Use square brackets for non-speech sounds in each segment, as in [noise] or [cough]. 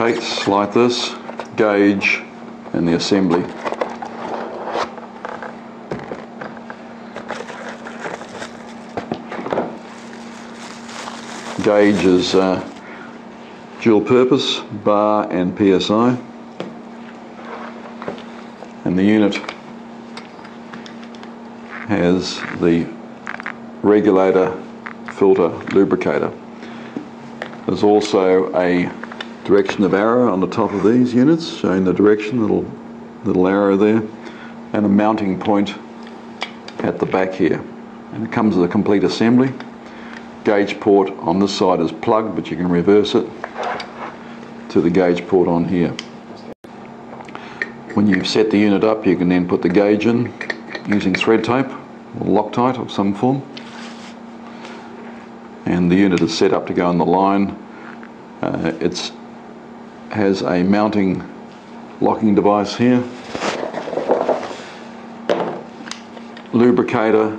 case like this, gauge, and the assembly. Gauge is uh, dual purpose, bar and PSI. And the unit has the regulator filter lubricator. There's also a direction of arrow on the top of these units showing the direction, little, little arrow there, and a mounting point at the back here. And it comes with a complete assembly. Gauge port on this side is plugged, but you can reverse it to the gauge port on here. When you've set the unit up, you can then put the gauge in using thread tape or Loctite of some form. And the unit is set up to go on the line. Uh, it has a mounting locking device here. Lubricator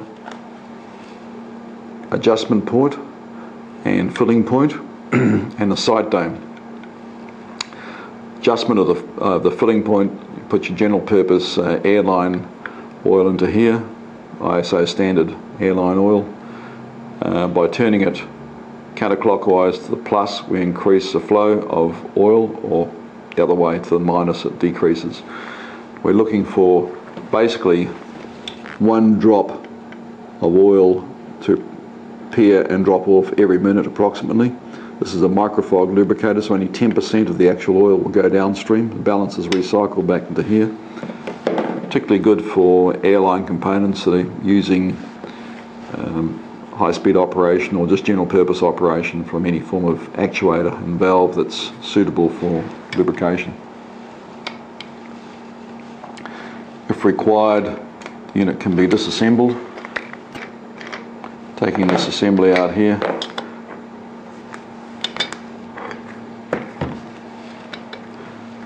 adjustment point and filling point [clears throat] and a sight dome. Adjustment of the, uh, the filling point, you put your general purpose uh, airline oil into here, ISO standard airline oil. Uh, by turning it counterclockwise to the plus, we increase the flow of oil, or the other way to the minus, it decreases. We're looking for basically one drop of oil to appear and drop off every minute approximately. This is a microfog lubricator, so only 10% of the actual oil will go downstream. The balance is recycled back into here. Particularly good for airline components that are using um, high-speed operation or just general purpose operation from any form of actuator and valve that's suitable for lubrication. If required, the unit can be disassembled taking this assembly out here.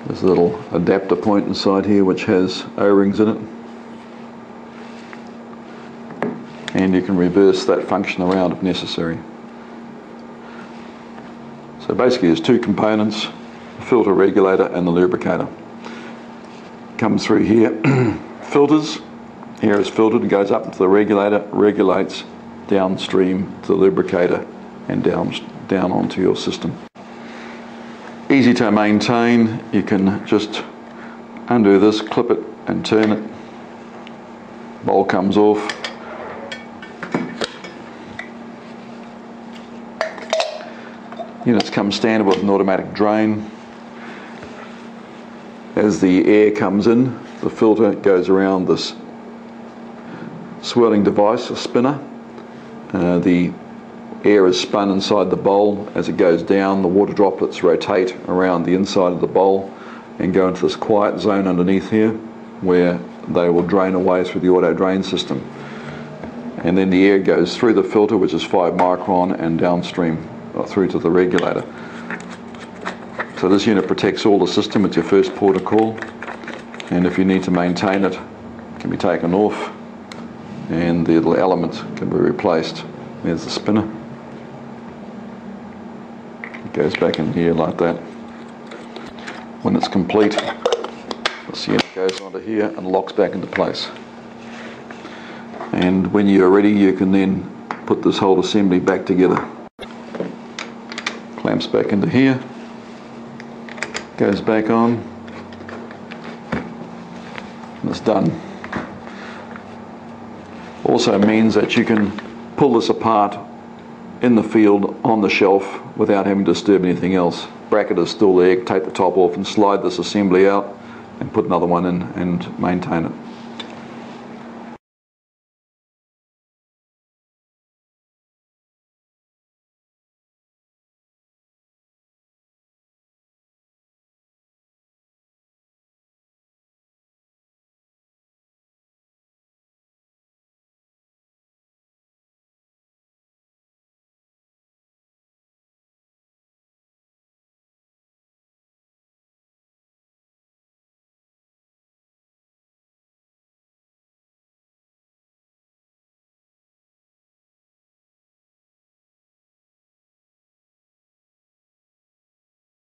There's a little adapter point inside here which has O-rings in it. And you can reverse that function around if necessary. So basically there's two components, the filter regulator and the lubricator. Comes through here, [clears throat] filters, here is filtered and goes up into the regulator, regulates downstream to the lubricator and down, down onto your system. Easy to maintain, you can just undo this, clip it and turn it. Bowl comes off. Units come standard with an automatic drain. As the air comes in, the filter goes around this swirling device, a spinner, uh, the air is spun inside the bowl. As it goes down, the water droplets rotate around the inside of the bowl and go into this quiet zone underneath here where they will drain away through the auto drain system. And then the air goes through the filter, which is 5 micron, and downstream Uh, through to the regulator. So this unit protects all the system. It's your first port of call. And if you need to maintain it, it can be taken off and the little element can be replaced. There's the spinner. It goes back in here like that. When it's complete, the unit goes onto here and locks back into place. And when you're ready, you can then put this whole assembly back together. Clamps back into here, goes back on, and it's done also means that you can pull this apart in the field on the shelf without having to disturb anything else. Bracket is still there, take the top off and slide this assembly out and put another one in and maintain it.